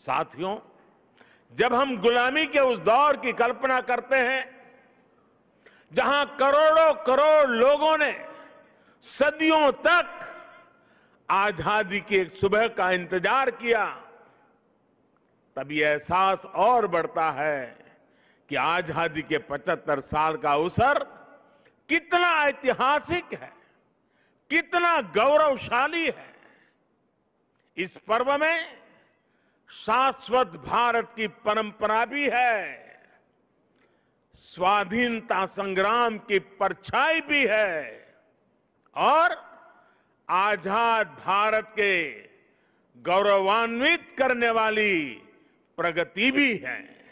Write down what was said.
साथियों, जब हम गुलामी के उस दौर की कल्पना करते हैं, जहाँ करोड़ों करोड़ लोगों ने सदियों तक आज़ादी की एक सुबह का इंतज़ार किया, तब ये एहसास और बढ़ता है कि आज़ादी के 75 साल का अवसर कितना ऐतिहासिक है, कितना गौरवशाली है। इस पर्व में शाश्वत भारत की परंपरा भी है। स्वाधीनता संग्राम की परछाई भी है। और आज़ाद भारत के गौरवान्वित करने वाली प्रगति भी है।